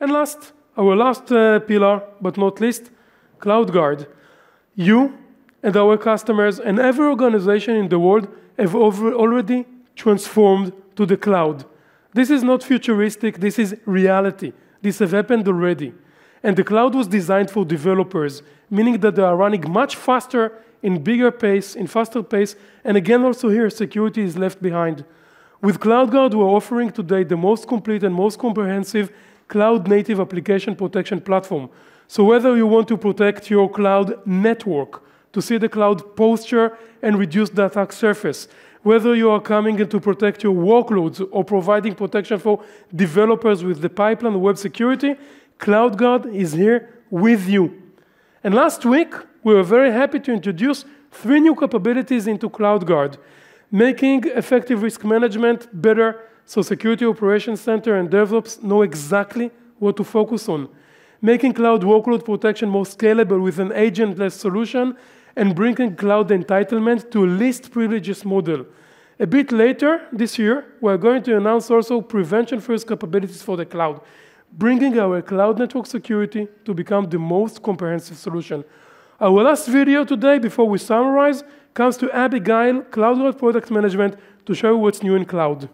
And last, our last uh, pillar, but not least, CloudGuard. You and our customers and every organization in the world have already transformed to the cloud. This is not futuristic, this is reality. This has happened already. And the cloud was designed for developers, meaning that they are running much faster, in bigger pace, in faster pace, and again, also here, security is left behind. With CloudGuard, we're offering today the most complete and most comprehensive cloud-native application protection platform. So whether you want to protect your cloud network, to see the cloud posture and reduce the attack surface, whether you are coming in to protect your workloads or providing protection for developers with the pipeline web security, CloudGuard is here with you. And last week, we were very happy to introduce three new capabilities into CloudGuard, making effective risk management better so Security Operations Center and DevOps know exactly what to focus on, making cloud workload protection more scalable with an agentless solution, and bringing cloud entitlement to a least privileges model. A bit later this year, we're going to announce also prevention-first capabilities for the cloud, bringing our cloud network security to become the most comprehensive solution. Our last video today, before we summarize, comes to Abigail, CloudGuard Product Management, to show what's new in cloud.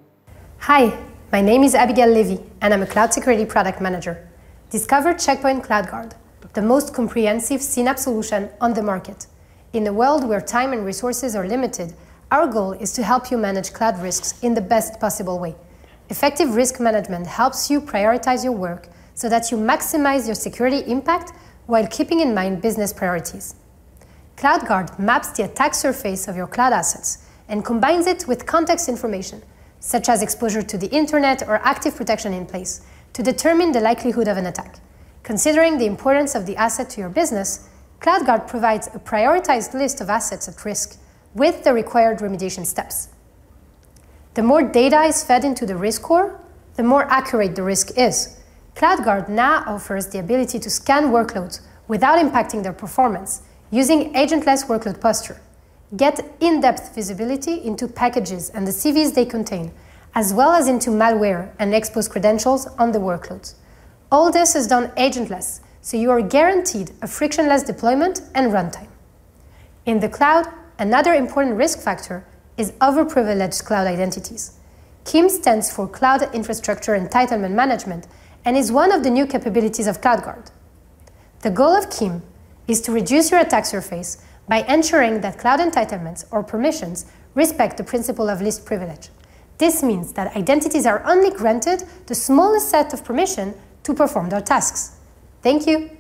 Hi, my name is Abigail Levy, and I'm a Cloud Security Product Manager. Discover Check Point CloudGuard, the most comprehensive CNAPP solution on the market. In a world where time and resources are limited, our goal is to help you manage cloud risks in the best possible way. Effective risk management helps you prioritize your work so that you maximize your security impact while keeping in mind business priorities. CloudGuard maps the attack surface of your cloud assets and combines it with context information, such as exposure to the internet or active protection in place, to determine the likelihood of an attack. Considering the importance of the asset to your business, CloudGuard provides a prioritized list of assets at risk with the required remediation steps. The more data is fed into the risk score, the more accurate the risk is, CloudGuard now offers the ability to scan workloads without impacting their performance using agentless workload posture. Get in-depth visibility into packages and the CVEs they contain, as well as into malware and exposed credentials on the workloads. All this is done agentless, so you are guaranteed a frictionless deployment and runtime. In the cloud, another important risk factor is overprivileged cloud identities. CIEM stands for Cloud Infrastructure Entitlement Management and is one of the new capabilities of CloudGuard. The goal of CIEM is to reduce your attack surface by ensuring that cloud entitlements or permissions respect the principle of least privilege. This means that identities are only granted the smallest set of permission to perform their tasks. Thank you.